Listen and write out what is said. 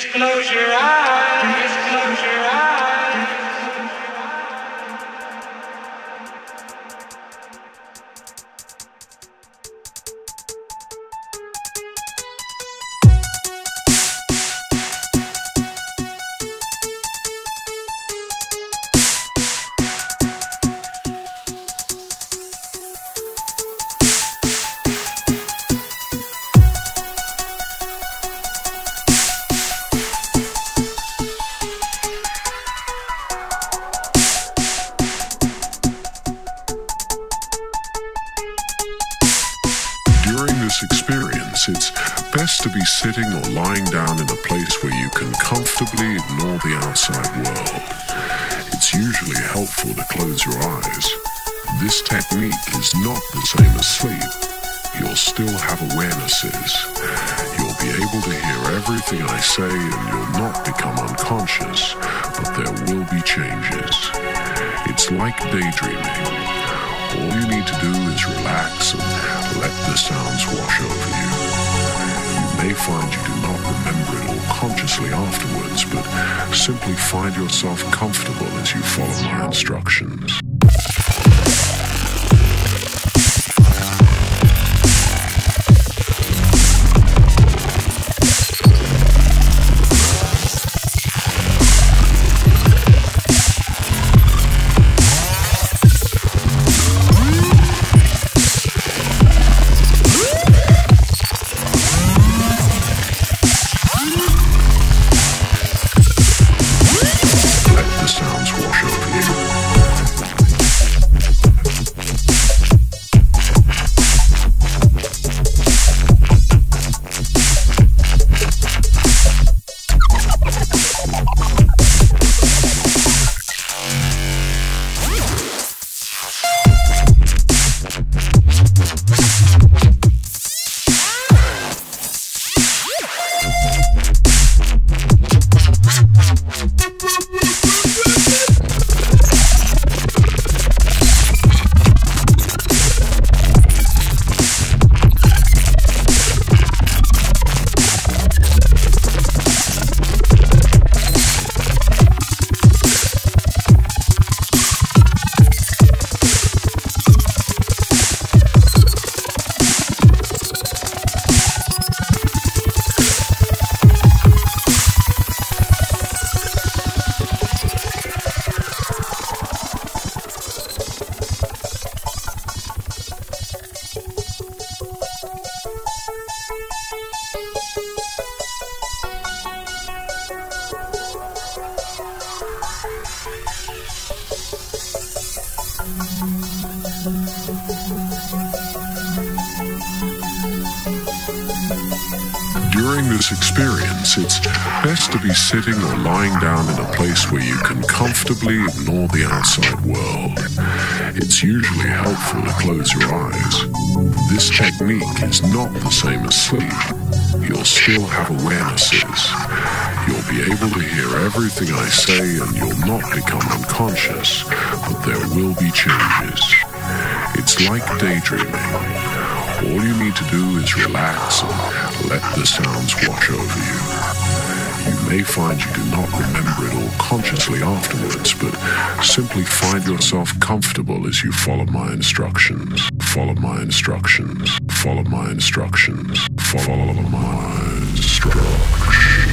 Just close your eyes. Just close your eyes. Experience, it's best to be sitting or lying down in a place where you can comfortably ignore the outside world. It's usually helpful to close your eyes. This technique is not the same as sleep. You'll still have awarenesses. You'll be able to hear everything I say and you'll not become unconscious, but there will be changes. It's like daydreaming. All you need to do is relax and let the sounds wash over you. You may find you do not remember it all consciously afterwards, but simply find yourself comfortable as you follow my instructions. This experience, it's best to be sitting or lying down in a place where you can comfortably ignore the outside world. It's usually helpful to close your eyes. This technique is not the same as sleep. You'll still have awarenesses. You'll be able to hear everything I say and you'll not become unconscious, but there will be changes. It's like daydreaming. All you need to do is relax and let the sounds wash over you. You may find you do not remember it all consciously afterwards, but simply find yourself comfortable as you follow my instructions. Follow my instructions. Follow my instructions. Follow my instructions.